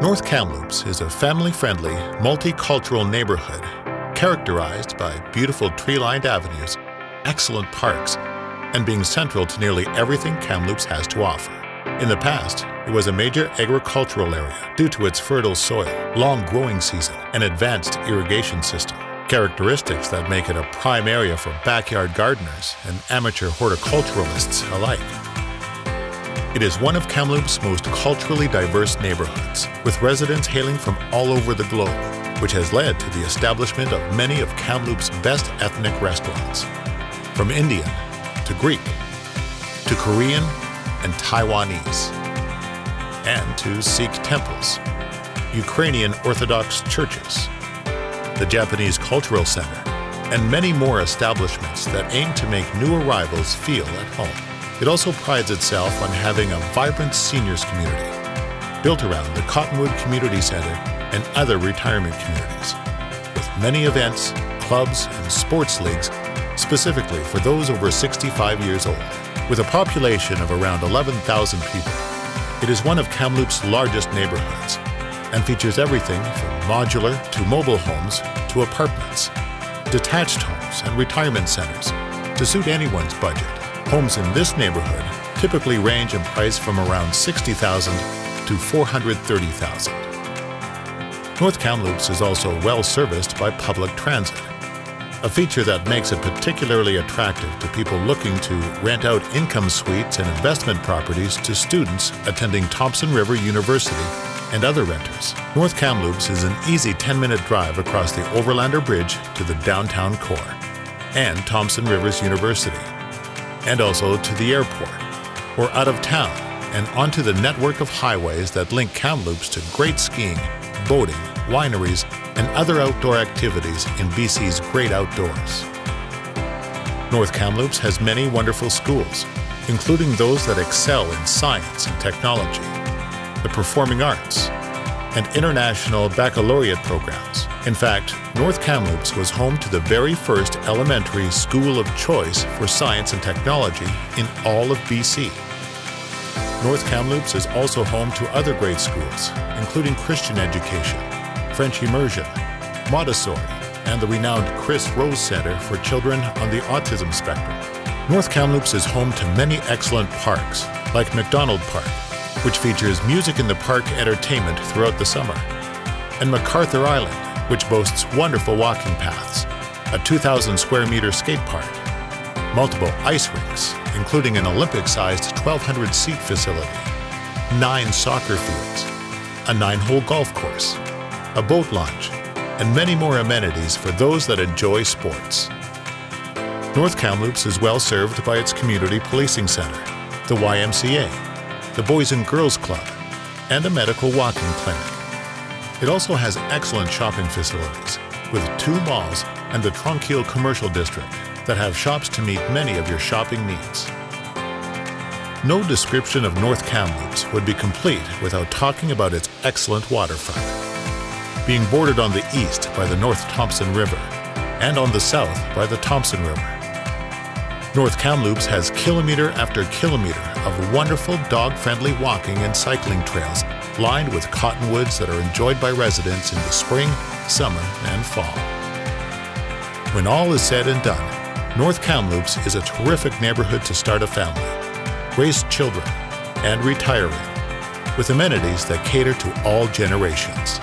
North Kamloops is a family-friendly, multicultural neighborhood characterized by beautiful tree-lined avenues, excellent parks, and being central to nearly everything Kamloops has to offer. In the past, it was a major agricultural area due to its fertile soil, long growing season, and advanced irrigation system, characteristics that make it a prime area for backyard gardeners and amateur horticulturalists alike. It is one of Kamloops' most culturally diverse neighborhoods, with residents hailing from all over the globe, which has led to the establishment of many of Kamloops' best ethnic restaurants. From Indian to Greek to Korean and Taiwanese, and to Sikh temples, Ukrainian Orthodox churches, the Japanese Cultural Center, and many more establishments that aim to make new arrivals feel at home. It also prides itself on having a vibrant seniors community built around the Cottonwood Community Center and other retirement communities, with many events, clubs, and sports leagues specifically for those over 65 years old. With a population of around 11,000 people, it is one of Kamloops' largest neighborhoods and features everything from modular to mobile homes to apartments, detached homes and retirement centers to suit anyone's budget. Homes in this neighborhood typically range in price from around 60,000 to 430,000. North Kamloops is also well serviced by public transit, a feature that makes it particularly attractive to people looking to rent out income suites and investment properties to students attending Thompson River University and other renters. North Kamloops is an easy 10-minute drive across the Overlander Bridge to the downtown core and Thompson Rivers University and also to the airport, or out of town and onto the network of highways that link Kamloops to great skiing, boating, wineries, and other outdoor activities in BC's great outdoors. North Kamloops has many wonderful schools, including those that excel in science and technology, the performing arts, and international baccalaureate programs. In fact, North Kamloops was home to the very first elementary school of choice for science and technology in all of BC. North Kamloops is also home to other great schools, including Christian education, French immersion, Montessori, and the renowned Chris Rose Center for Children on the Autism Spectrum. North Kamloops is home to many excellent parks, like McDonald Park, which features music in the park entertainment throughout the summer, and MacArthur Island, which boasts wonderful walking paths, a 2,000 square meter skate park, multiple ice rinks, including an Olympic-sized 1,200 seat facility, nine soccer fields, a nine-hole golf course, a boat launch, and many more amenities for those that enjoy sports. North Kamloops is well served by its community policing center, the YMCA, the Boys and Girls Club, and a medical walking clinic. It also has excellent shopping facilities, with two malls and the Tranquille Commercial District that have shops to meet many of your shopping needs. No description of North Kamloops would be complete without talking about its excellent waterfront. Being bordered on the east by the North Thompson River and on the south by the Thompson River. North Kamloops has kilometer after kilometer of wonderful dog-friendly walking and cycling trails lined with cottonwoods that are enjoyed by residents in the spring, summer, and fall. When all is said and done, North Kamloops is a terrific neighborhood to start a family, raise children, and retiring, with amenities that cater to all generations.